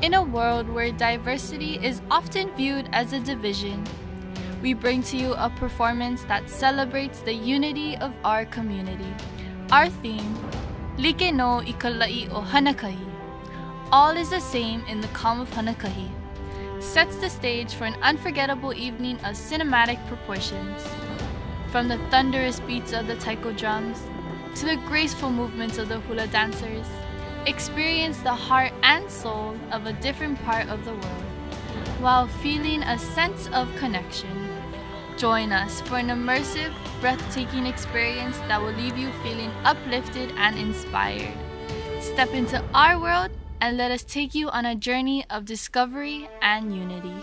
In a world where diversity is often viewed as a division, we bring to you a performance that celebrates the unity of our community. Our theme, Like no Ikalai o Hanakahi, All is the Same in the Calm of Hanakahi, sets the stage for an unforgettable evening of cinematic proportions. From the thunderous beats of the taiko drums to the graceful movements of the hula dancers, experience the heart and soul of a different part of the world while feeling a sense of connection. Join us for an immersive, breathtaking experience that will leave you feeling uplifted and inspired. Step into our world and let us take you on a journey of discovery and unity.